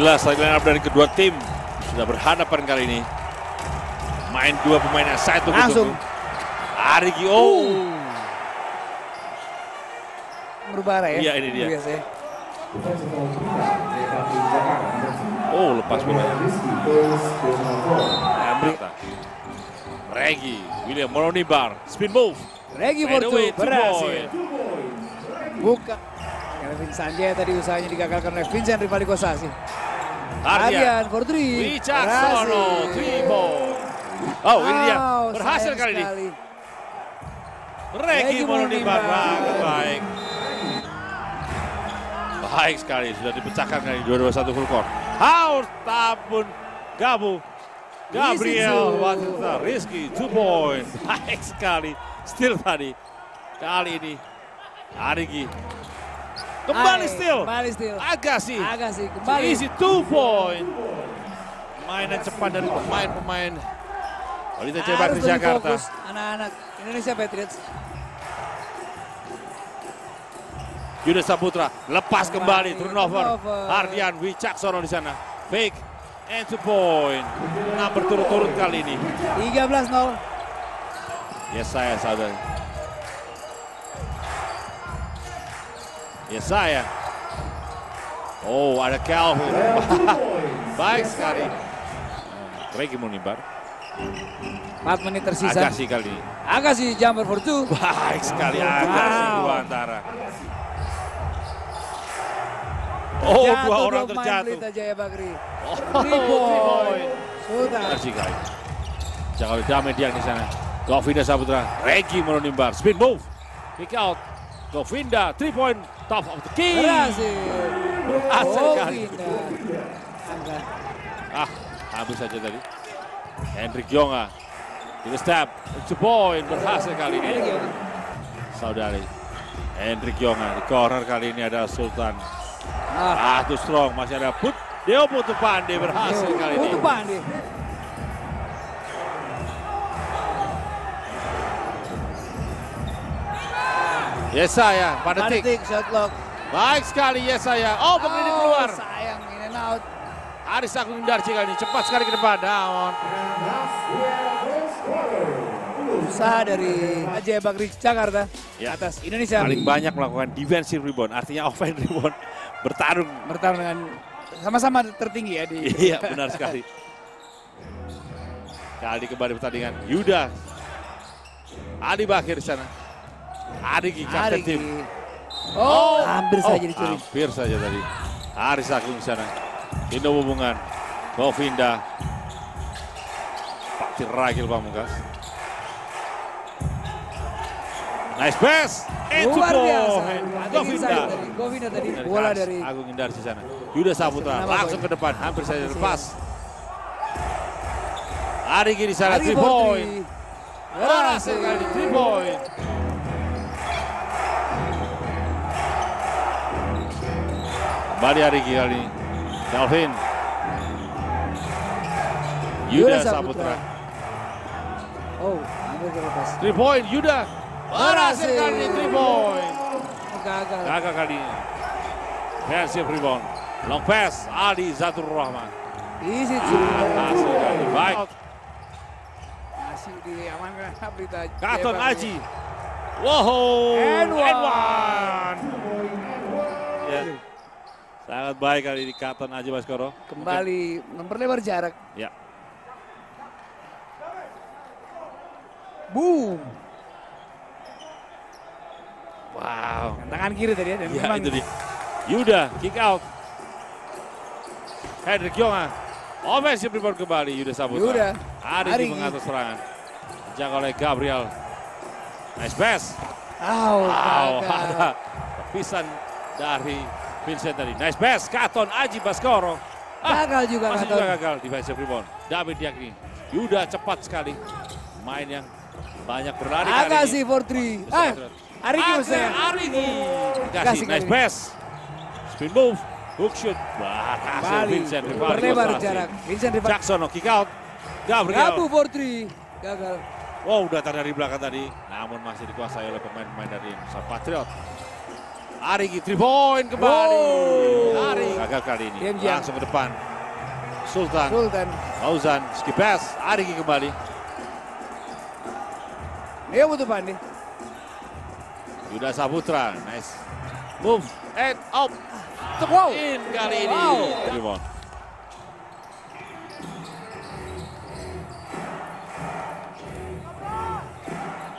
Jelas line up dari kedua tim sudah berhadapan kali ini. Main dua pemain yang saya Langsung. tunggu-tunggu. Arigi, oh. Merubah arah ya. Iya, ini dia. Biasanya. Oh, lepas bola. Amri. Regi, William Moronibar, spin move. Regi Portu berhasil. Buka. Kevin Sanjaya tadi usahanya digagalkan oleh Vincent Rivali Kosasi. Ardian, Ardian for three. Wicaksono, three point. Oh, ini dia. Berhasil kali ini. Regi Moronibar. sangat baik. Baik sekali, sudah dipecahkan kali ini, 2-2-1 full court. Haus, tabun, Gabu. Gabriel. Watita, Rizky, two point. Baik sekali, still tadi. Kali ini, Arigi. Kembali Hai, still. Kembali still. Agassi. Agassi kembali. Easy two point. Mainan cepat dari pemain-pemain Jaya Harus Bakri lebih Jakarta. anak-anak Indonesia Patriots. Yuda Saputra lepas kembali, Kembali, turnover. turnover. Ardian Wicaksono di sana. Fake and two point. Enam berturut-turut kali ini. 13-0. Yes saya saudara. Yes saya. Oh ada Calvin. Baik sekali. Regi Munibar. 4 menit tersisa. Agassi kali ini. Agassi jumper for two. Baik sekali Agassi Wow. dua antara. Oh Jatuh dua orang terjatuh. Jaya Bakri. Oh, point. Sudah. Kasih kali. Jangan damai dia di sana. Govinda Saputra, Regi menimbar, spin move, kick out. Govinda, three point, top of the key. Berhasil. Berhasil Oh, kali. Ah, habis saja tadi. Hendrik Yonga, di step, it's a point, berhasil kali Ini? Saudari, Hendrik Yonga, di corner kali ini ada Sultan. Ah, Ah, too strong, masih ada Put, Deo Putu Pande berhasil kali ini. Untuk Pandi. Yes saya, pada tik. Padetik shot clock. Baik sekali yes saya. Oh, begini keluar. Sayang in and out. Aris Agung Darci kali ini cepat sekali ke depan. Down. Usaha dari Jaya Bakri Jakarta Ya. atas Indonesia Paling banyak melakukan defensive rebound, artinya offensive rebound bertarung. bertarung dengan sama-sama tertinggi ya di Iya, benar sekali. Kali kembali pertandingan. Yuda. Adi Bakir di sana. Adiki kapten Arigi. tim. Oh, hampir saja dicuri. Hampir saja tadi. Aris Agung di sana. Indo hubungan. Govinda. Pak Ragil Pamungkas. Nice pass. Itu Luar biasa. Govinda. tadi. Govinda tadi bola dari Agung Indar di sana. Yuda Saputra langsung ke depan. Hampir saja lepas. Arigi di sana. Arigi 3 for point. Berhasil kali 3 point. Kembali Arigi kali. Calvin. Yuda Yuda Saputra. Oh, hampir terlepas. 3 point Yuda. Berhasil kali 3 point. Gagal. Gagal kali ini. Defensive rebound. Long pass Ali Zatur Rahman. Easy. Berhasil kali. Baik. Masih diamankan Bakri. Aji. Wow. And one. one. Sangat baik kali ini Katon Aji Baskoro. Kembali memperlebar jarak. Ya. Boom. Wow. Tangan kiri tadi ya. Dan Ya memang itu dia. Yuda kick out. Hendrik Yonga. Offensive rebound kembali Yuda Saputra. Yuda. Arigi Arigi. mengatur serangan. Dijaga oleh Gabriel. Nice pass. Wow, gagal. ada tepisan dari Vincent tadi. Nice pass, Katon Aji Baskoro. Gagal juga Masih Katon. juga gagal defensive rebound. David Yakni. Yuda cepat sekali. Main yang banyak berlari Agassi ini. for three. Ah, Arigi maksudnya. Arigi. Kasih nice pass. Spin move, hook shoot. Berhasil. Vincent Rivali. Berlebar jarak. Vincent Rivali. Jackson kick out. Gabu Gabriel. for three. Gagal. Wow, datang dari belakang tadi. Namun masih dikuasai oleh pemain-pemain dari Patriot. Arigi, three point kembali. Wow. Arigi. Gagal kali ini. Diam, diam. Langsung ke depan. Sultan. Sultan. Fauzan, skip pass. Arigi kembali. Neo butuh pandi. Yuda Saputra, nice. Move, and out. Wow. In kali ini. Wow. Rebound.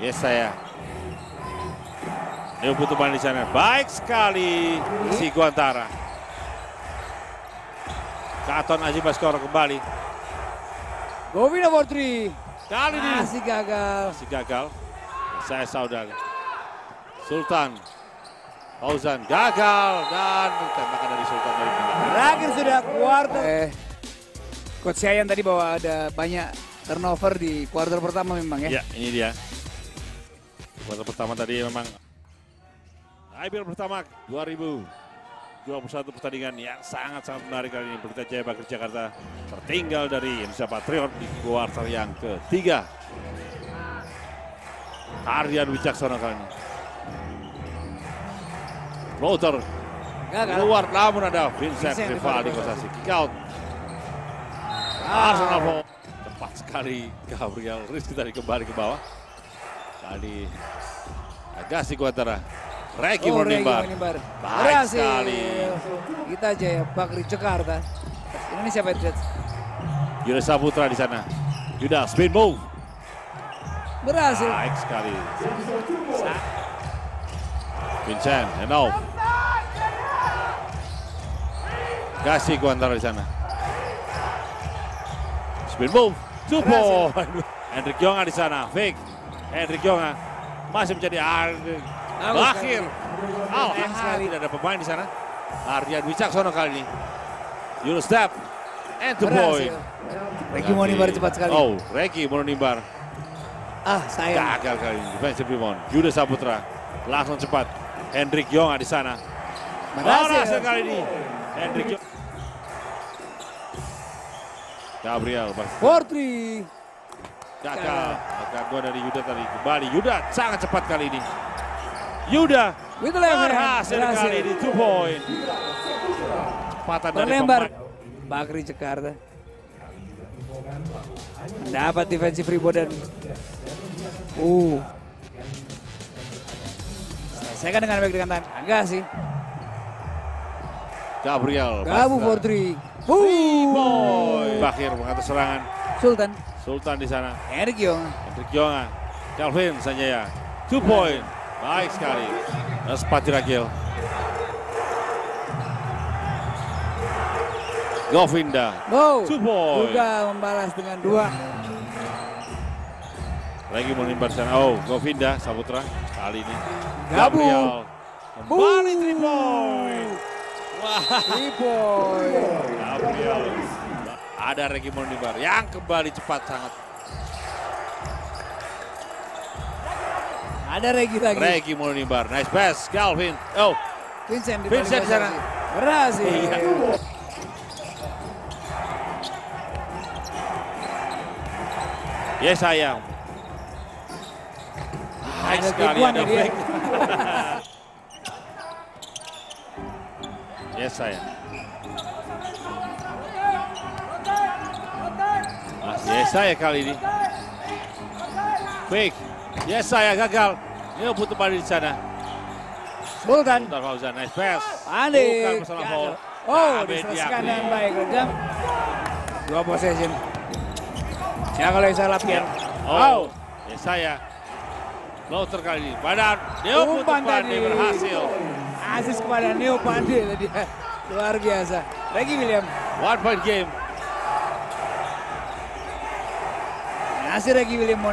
Yes saya. Neo Putuban di sana. Baik sekali si Guantara. Katon Aji Baskoro kembali. Govina for three. Kali ini Masih gagal. masih gagal. Saya saudara. Sultan. Fauzan gagal dan tembakan dari Sultan dari. Terakhir sudah kuarter. Eh, Coach Yayan tadi bahwa ada banyak turnover di kuarter pertama memang ya. Ya, ini dia. Kuartal pertama tadi memang IBL pertama 2021 pertandingan yang sangat-sangat menarik kali ini. Berita Jaya Bakri Jakarta tertinggal dari Indonesia Patriot di kuartal yang ketiga. Aryan Wicaksono kali ini. Floater keluar namun ada Vincent Vincent Rivaldi Kosasi kick out. Ah. Arsenal ball. Tepat sekali Gabriel Rizky tadi kembali ke bawah. Kali Agassi Guantara. Reki Oh, Regi menimbar. menimbar. Baik Berhasil. sekali. Kita Jaya Bakri Jakarta. Indonesia Patriots. Yuda Saputra di sana. Yuda spin move. Berhasil. Baik sekali. Vincent, Henau. Kasih Guantara di sana. Spin move. Two point. Hendrik Yonga di sana. Fake. Hendrik Yonga masih menjadi Ar- Bagus Akhir. Sayang Alhamdulillah sekali. tidak ada pemain di sana. Ardian Wicaksono kali ini. Euro step. And point. Berhasil. Regi mau nimbar cepat sekali. Oh, Reki mau nimbar. Ah, sayang. Gagal kali ini. Defensive rebound. Yuda Saputra. Langsung cepat. Hendrik Yonga di sana. Berhasil. kali ini. Hendrik Yonga. Gabriel bas- For three. gagal. Gangguan dari Yuda tadi. Kembali. Yuda sangat cepat kali ini. Yuda With berhasil kali ini. Two point. Cepatan dari pemain. Bakri Jakarta. Dapat defensive rebound dan uh. Selesaikan dengan baik dengan tangan. Enggak sih. Gabriel. Gabu Basra. for three. Three Uh. point. Bakir mengatur serangan. Sultan. Sultan di sana. Erik Yong. Hendrik Yonga, Calvin Sanjaya, two point, baik sekali. Sepati Ragil. Govinda, Wow. two point. Juga membalas dengan dua. Lagi menimbar di sana. Oh, Govinda Saputra kali ini. Gabriel kembali three point. Wah, Three point. Gabriel. Ada Regi Monimbar yang kembali cepat sangat. Ada Regi lagi. Regi Monimbar, nice pass, Calvin. Oh, Vincent Vincent sana. Berhasil. Iya. Yes sayang. Nice Ada sekali ada ya fake. yes sayang. Yes saya kali ini. Fake. Yes saya gagal. Ini butuh balik di sana. Sultan. Sultan Fauzan, nice pass. Bukan Panik. foul. Oh, Abed diselesaikan dengan baik. Redam. Dua possession. Siapa kalau yang salah pian? Oh, ya saya. Floater kali ini. Badan. Dia Umpan tadi. Berhasil. Asis kepada Neo Pandey tadi. Luar biasa. Lagi William. One point game. Ngasih lagi William mau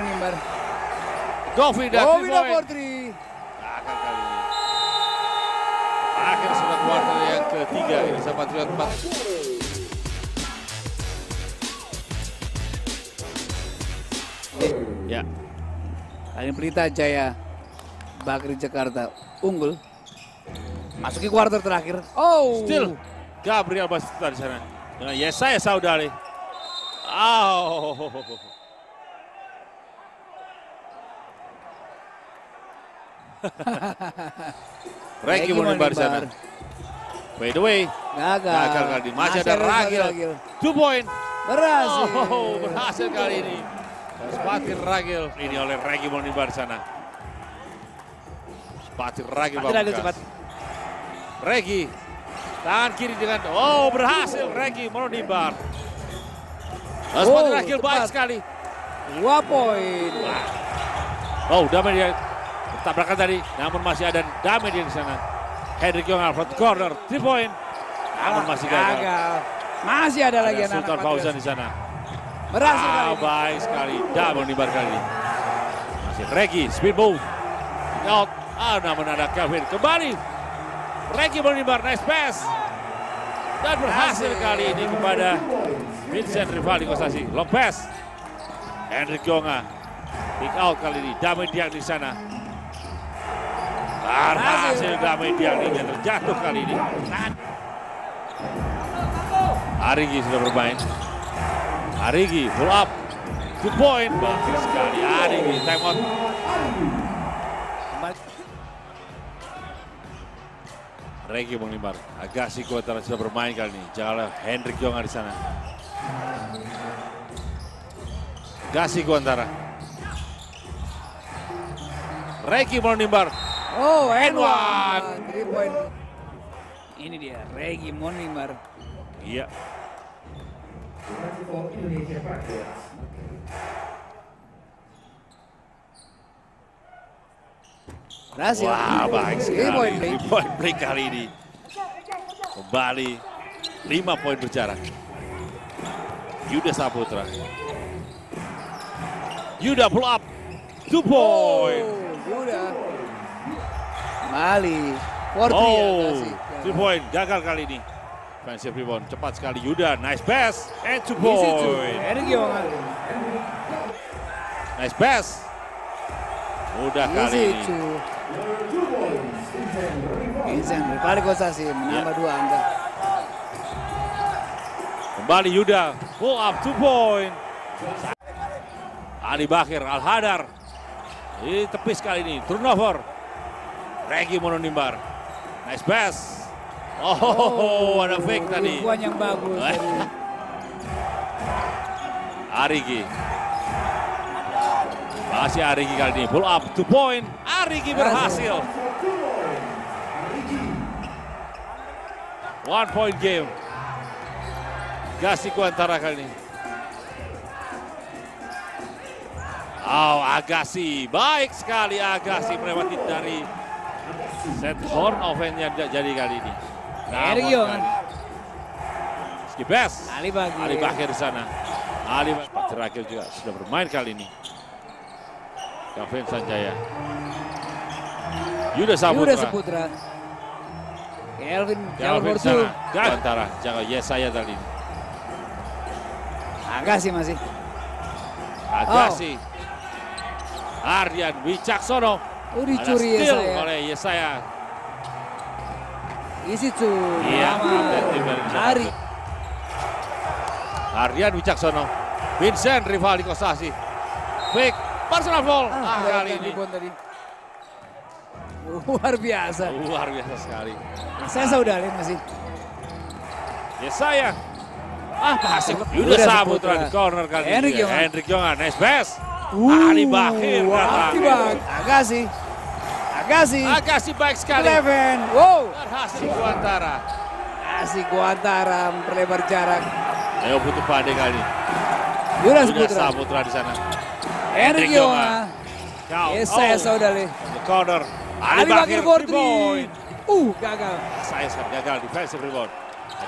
Govinda, point. for three. Gagal kali ini. Akhir sudah kuartal yang ketiga. Ini sama Patriot 4. Ya, Kali Pelita Jaya. Bakri Jakarta. Unggul. Masuki kuarter terakhir. Oh. still Gabriel Bastita di sana. Dengan Yesaya Saudari. Oh. Regi menimbar di sana. Fade away. Gagal. Gagal kali ini. Masih ada Ragil. Two point. Berhasil. Oh, berhasil kali ini. Sepati Ragil. Ini oleh Regi menimbar di sana. Sepati Ragil Tidak ada cepat. Regi. Tangan kiri dengan, oh berhasil Regi menimbar. Oh, Sepati Ragil baik sekali. Dua poin. Oh, damai dia tabrakan tadi, namun masih ada damai dia di sana. Hendrik Yongal front corner, three point. Namun masih gagal. Gagal. Masih ada lagi Ada anak-anak Sultan Patriot. Fauzan di sana. Berhasil Ah, kali ini. baik sekali. Damai menimbar kali ini. Masih Regi, speed move. Out. Ah, namun ada Kevin. Kembali. Regi menimbar, nice pass. Dan berhasil kali ini kepada Vincent Rivaldi Kostasi. Long pass. Hendrik Yonga. Pick out kali ini. Damai Diang di sana. Berhasil Diang ini terjatuh kali ini. Arigi sudah bermain. Arigi pull up. Two point. Bagus sekali. Arigi time out. Regi mengibar. Agassi Kuatara sudah bermain kali ini. Janganlah Hendrik Jonga di sana. Agassi Kuantara. Regi menimbar. Oh, and one. Three point. Ini dia, Regi Monimar. Iya. Berhasil. Wah, baik sekali. Three point break. Three point break kali ini. Kembali 5 poin berjarak. Yuda Saputra. Yuda pull up. Two point. Oh, udah. Kembali. Four three ya, Oh, kasih. two point. Gagal kali ini. Offensive rebound. Cepat sekali Yuda. Nice pass. And two point. Erik Yongan. Nice pass. Mudah Di kali ini. situ. Vincent Rivali Kostasi menambah Ya. dua angka. Kembali Yuda. Pull up two point. Ali Bakir, Al Hadar. Ini tepis kali ini. Turnover. Regi Mononimbar. Nice pass. Oh, ada fake tadi. Tumpuan yang bagus. Eh. Arigi. Masih Arigi kali ini. Pull up two point. Arigi berhasil. One point game. Gasi Kuantara kali ini. Oh, Agassi. Baik sekali Agassi melewati dari set horn offense yang tidak jadi kali ini. Yongan. kali- Ski Best. Ali Bagir. Ali Bakir di sana. Ali Pak terakhir juga sudah bermain kali ini. Kevin Sanjaya. Yuda Saputra. Yuda Seputra. Kelvin Kelvin sana. Gal antara jaga Yesaya tadi. Agassi masih. Agassi. Ardian Wicaksono. Oh dicuri ya saya. oleh Yesaya. Di situ. Iya, Lama. update tim dari Jakarta. Ari. Ardian Wicaksono. Vincent Rivaldi Kostasi. Fake. Personal foul. Ah, kali ini. tadi. Luar biasa. Luar biasa sekali. Saya saudara masih. Yesaya. Ah, masih. Yuda Yuda Saputra Saputra. di corner kali Hendrik ini. Yongan. Hendrik Yongan. Nice pass. Ali Bakir datang. Ali Bakir. Agassi. Agassi. Agassi baik sekali. Eleven. Wow. Berhasil Kuantara. Agassi Kuantara memperlebar jarak. Leo butuh pandai kali. Yuda Seputra. Saputra di sana. Yonga. Kau. Yes, saya Oh, saudara. the corner. Ali, Ali Bakir for three. Uh, gagal. Saya sangat gagal defensive rebound.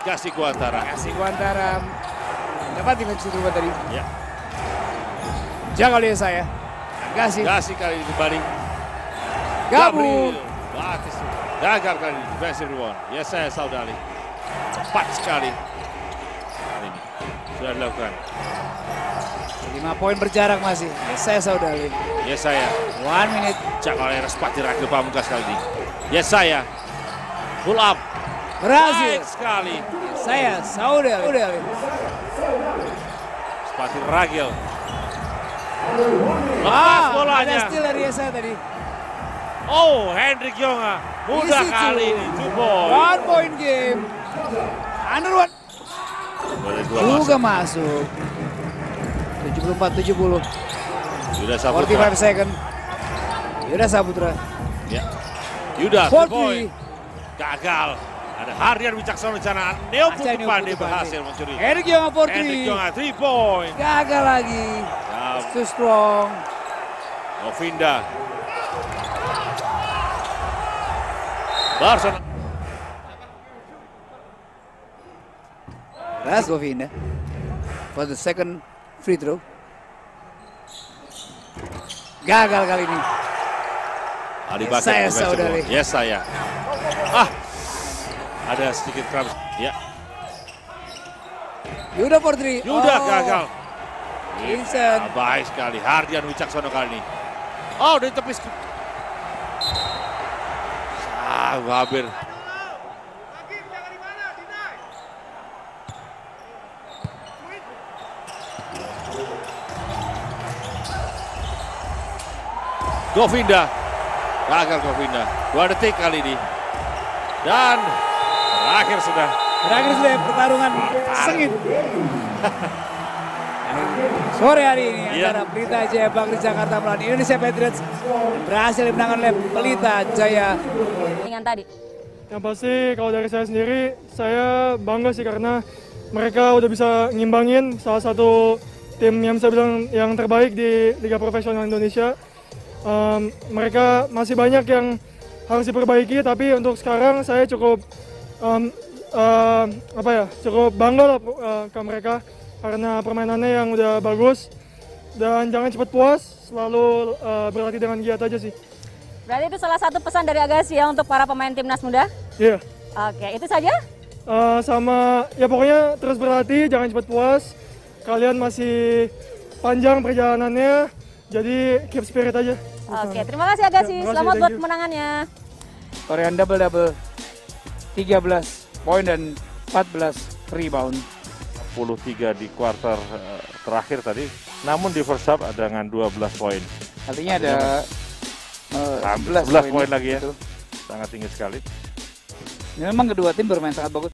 Agassi Kuantara. Agassi Kuantara dapat defensive rebound tadi. Ya. Jaga oleh saya. Agassi Agassi kali ini kembali. gabung. Batis. Gagal kali ini defensive rebound. Ya saya saudari. Cepat sekali. Kali Ini sudah dilakukan. Lima poin berjarak masih. Yes, saya saudara. Ya saya. One minute. Jangan oleh Respati Rakil Pamungkas kali ini. Ya saya. Pull up. Berhasil. Baik sekali. Saya saudara. Saudara. Respati Ragil. Lepas Ah, ada bolanya. steal dari saya tadi. Oh, Hendrik Yonga. Mudah Easy kali two. ini. Two point. One point game. Under one. Boleh dua Juga masuk. masuk. 74 70. Yuda Saputra. 45 second. Yuda Saputra. Ya. Yuda, point. Gagal. Ada Hardian Wicaksana di sana. Neo Putupande berhasil mencuri. Eric Yonga for three. Yonga, three point. Gagal lagi. Ya, Too strong. Novinda. Barcelona. That's Govinda. For the second free throw. Gagal kali ini. Ali Yes, saya, saudari. Yes saya. Ah, ada sedikit kram. Ya, Yuda for three. Yuda Oh, gagal. Vincent. Ya, baik sekali. Hardian Wicaksono kali ini. Oh, dari tepis. Ah, hampir. Govinda. Gagal Govinda. Dua detik kali ini. Dan terakhir sudah. Terakhir sudah pertarungan sengit. Sore hari ini Iya. antara Pelita Jaya Bakri Jakarta melawan Indonesia Patriots berhasil dimenangkan oleh Pelita Jaya. dengan tadi. Yang pasti kalau dari saya sendiri, saya bangga sih karena mereka udah bisa ngimbangin salah satu tim yang bisa bilang yang terbaik di Liga Profesional Indonesia. Em, mereka masih banyak yang harus diperbaiki, tapi untuk sekarang saya cukup em, em, apa ya, cukup bangga lah eh, ke mereka karena permainannya yang udah bagus dan jangan cepat puas, selalu eh, berlatih dengan giat aja sih. Berarti itu salah satu pesan dari Agassi ya untuk para pemain timnas muda. Iya. Oke, itu saja. Eh, sama ya pokoknya terus berlatih jangan cepat puas kalian masih panjang perjalanannya jadi keep spirit aja Oke, terima kasih Agassi. Ya, Selamat buat you. kemenangannya. Korean double double 13 poin dan 14 rebound. 43 di kuarter eh, terakhir tadi. Namun di first half ada dengan 12 poin. Artinya ada eh, 11 poin lagi ya. Betul. Sangat tinggi sekali. Memang kedua tim bermain sangat bagus.